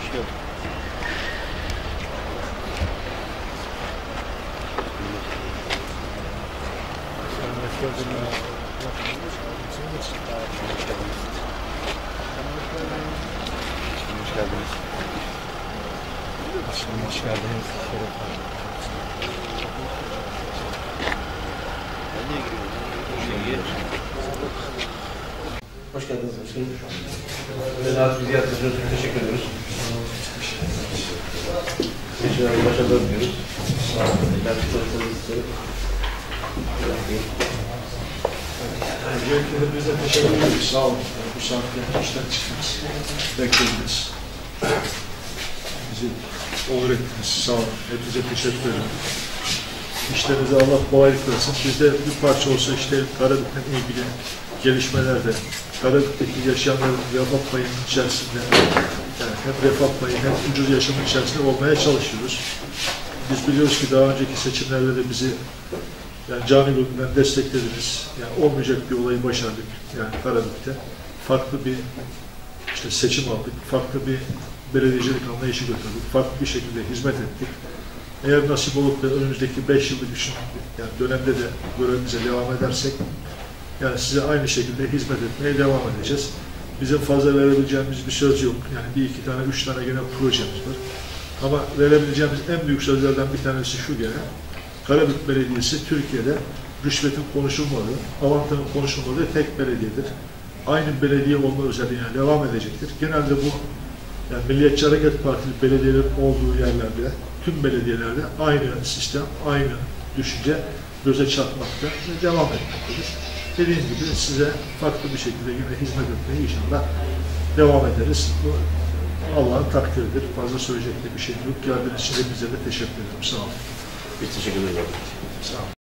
mochila. Hoş geldiniz. Başkanım hoş geldiniz. Şeref Ben niye giriyorum? Şey, Hoş geldiniz başkanım. Vedat bizi yatırdığınız için teşekkür ediyoruz. Ederim. Başarılar diliyoruz. Ben çalışmanızı isterim. Öncelikle hepinize teşekkür ederiz. Sağ olun. Bu saatte işten çıktınız. Beklediniz. Bizi olur ettiniz. Sağ olun. Hepinize teşekkür ederim. İşlerinize Allah kolaylık versin. Biz de bir parça olsa işte Karabük'le ilgili gelişmelerde, Karabük'teki yaşayanların refah payının içerisinde, yani hem refah payı hem ucuz yaşamın içerisinde olmaya çalışıyoruz. Biz biliyoruz ki daha önceki seçimlerde de bizi yani cani gönülden desteklediniz. Yani olmayacak bir olayı başardık. Yani Karabük'te. Farklı bir işte seçim aldık. Farklı bir belediyecilik anlayışı götürdük. Farklı bir şekilde hizmet ettik. Eğer nasip olup da önümüzdeki 5 yıllık için yani dönemde de görevimize devam edersek yani size aynı şekilde hizmet etmeye devam edeceğiz. Bizim fazla verebileceğimiz bir söz yok. Yani bir iki tane, üç tane gene projemiz var. Ama verebileceğimiz en büyük sözlerden bir tanesi şu gene. Karabük Belediyesi Türkiye'de rüşvetin konuşulmadığı, avantajın konuşulmadığı tek belediyedir. Aynı belediye olma özelliğine devam edecektir. Genelde bu yani Milliyetçi Hareket Partili belediyelerin olduğu yerlerde, tüm belediyelerde aynı sistem, aynı düşünce göze çarpmakta devam etmektedir. Dediğim gibi size farklı bir şekilde yine hizmet etmeye inşallah devam ederiz. Bu Allah'ın takdiridir. Fazla söyleyecek de bir şey yok. Geldiğiniz için hepinize de teşekkür ederim. Sağ olun. Biz teşekkür ederiz. Sağ olun.